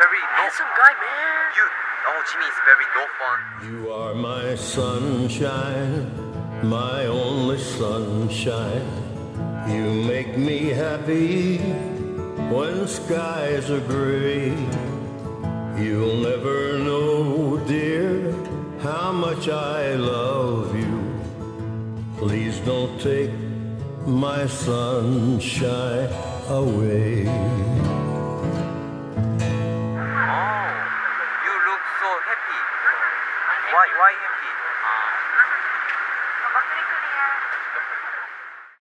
very no. Handsome guy, man. You. Oh, Jimin is very no fun. You are my sunshine, my only sunshine. You make me happy when skies are gray. You'll never know, dear, how much I love you. Please don't take my sunshine away. so happy? Why, why happy? 아.